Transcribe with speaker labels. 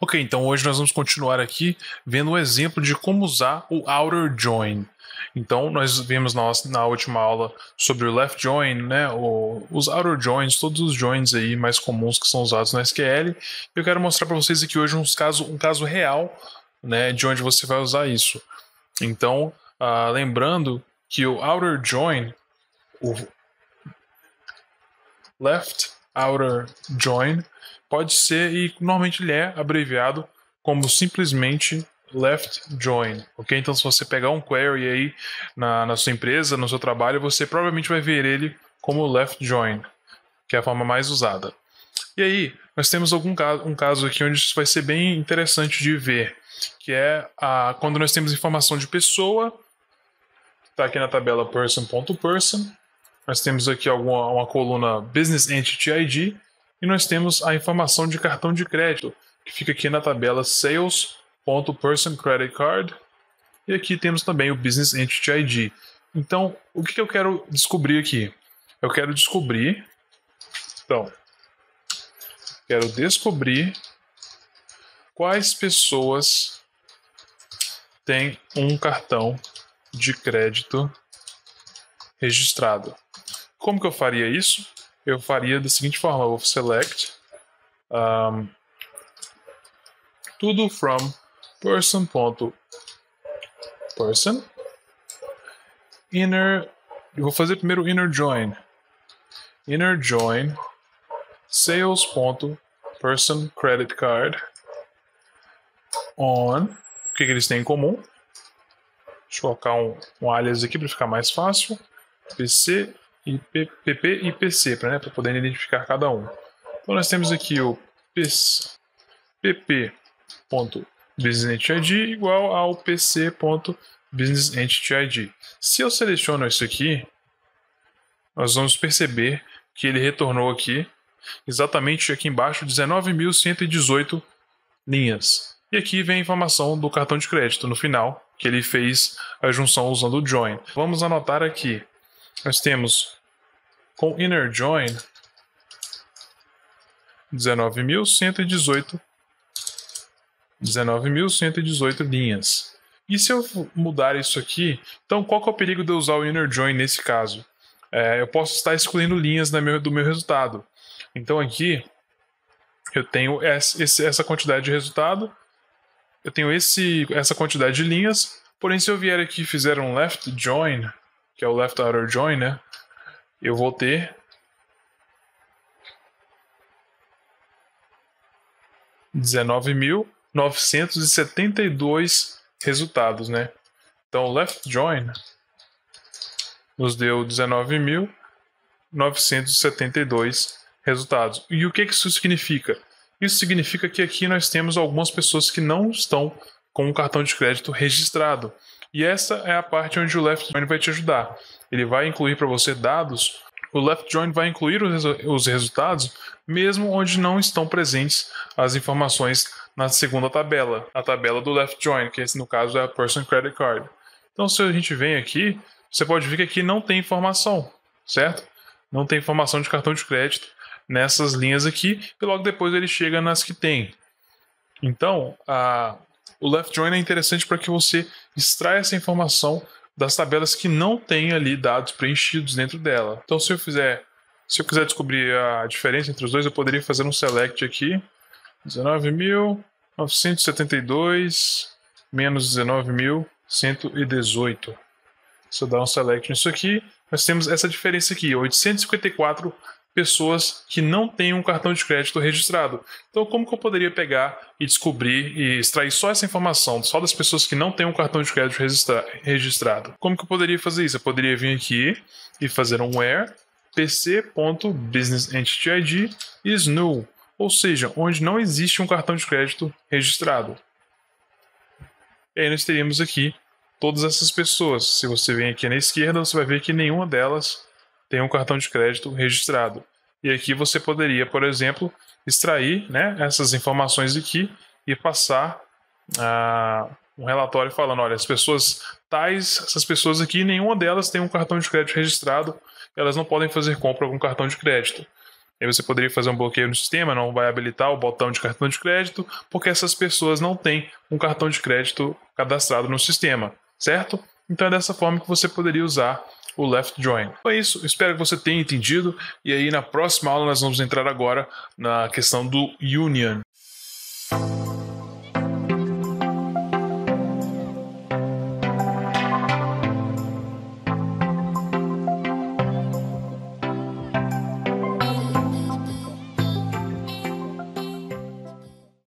Speaker 1: Ok, então hoje nós vamos continuar aqui vendo um exemplo de como usar o outer join. Então, nós vimos na, na última aula sobre o left join, né, o, os outer joins, todos os joins aí mais comuns que são usados no SQL. Eu quero mostrar para vocês aqui hoje uns caso, um caso real né, de onde você vai usar isso. Então, uh, lembrando que o outer join, o left outer join, pode ser, e normalmente ele é abreviado como simplesmente left join, ok? Então, se você pegar um query aí na, na sua empresa, no seu trabalho, você provavelmente vai ver ele como left join, que é a forma mais usada. E aí, nós temos algum caso, um caso aqui onde isso vai ser bem interessante de ver, que é a, quando nós temos informação de pessoa, está aqui na tabela person.person, person, nós temos aqui alguma, uma coluna Business Entity ID e nós temos a informação de cartão de crédito, que fica aqui na tabela Sales.Person Credit Card. E aqui temos também o Business Entity ID. Então, o que eu quero descobrir aqui? Eu quero descobrir. Então, quero descobrir quais pessoas têm um cartão de crédito registrado. Como que eu faria isso? Eu faria da seguinte forma: eu vou select um, tudo from person.person person, inner. Eu vou fazer primeiro inner join. Inner join sales.person credit card on. O que, que eles têm em comum? Deixa eu colocar um, um alias aqui para ficar mais fácil. PC e PP e PC, para né, poder identificar cada um. Então nós temos aqui o pp.businessentity igual ao pc.businessentityid. Se eu seleciono isso aqui, nós vamos perceber que ele retornou aqui exatamente aqui embaixo 19.118 linhas. E aqui vem a informação do cartão de crédito no final, que ele fez a junção usando o join. Vamos anotar aqui nós temos com inner join 19.118 19.118 linhas. E se eu mudar isso aqui, então qual que é o perigo de eu usar o inner join nesse caso? É, eu posso estar excluindo linhas meu, do meu resultado. Então aqui eu tenho esse, essa quantidade de resultado, eu tenho esse, essa quantidade de linhas, porém se eu vier aqui e fizer um left join, que é o left outer join, né? Eu vou ter dezenove mil novecentos e setenta e dois resultados, né? Então, o left join nos deu dezenove mil novecentos e setenta e dois resultados. E o que, isso significa? Isso significa que aqui nós temos algumas pessoas que não estão com um cartão de crédito registrado. E essa é a parte onde o left join vai te ajudar. Ele vai incluir para você dados. O left join vai incluir os resultados, mesmo onde não estão presentes as informações na segunda tabela, a tabela do left join, que no caso é a person credit card. Então, se a gente vem aqui, você pode ver que aqui não tem informação, certo? Não tem informação de cartão de crédito nessas linhas aqui, e logo depois ele chega nas que tem. Então, a, o left join é interessante para que você extraia essa informação das tabelas que não tem ali dados preenchidos dentro dela. Então, se eu fizer, se eu quiser descobrir a diferença entre os dois, eu poderia fazer um select aqui, 19.972 menos 19.118. Se eu dar um select nisso aqui, nós temos essa diferença aqui, 854 pessoas que não têm um cartão de crédito registrado. Então, como que eu poderia pegar e descobrir e extrair só essa informação, só das pessoas que não têm um cartão de crédito registra registrado? Como que eu poderia fazer isso? Eu poderia vir aqui e fazer um where pc.businessentityid is null, ou seja, onde não existe um cartão de crédito registrado. E aí nós teríamos aqui todas essas pessoas. Se você vem aqui na esquerda, você vai ver que nenhuma delas tem um cartão de crédito registrado. E aqui você poderia, por exemplo, extrair né, essas informações aqui e passar uh, um relatório falando: olha, as pessoas tais, essas pessoas aqui, nenhuma delas tem um cartão de crédito registrado, elas não podem fazer compra com cartão de crédito. Aí você poderia fazer um bloqueio no sistema, não vai habilitar o botão de cartão de crédito, porque essas pessoas não têm um cartão de crédito cadastrado no sistema, certo? Então é dessa forma que você poderia usar o left join. Então é isso, espero que você tenha entendido e aí na próxima aula nós vamos entrar agora na questão do union.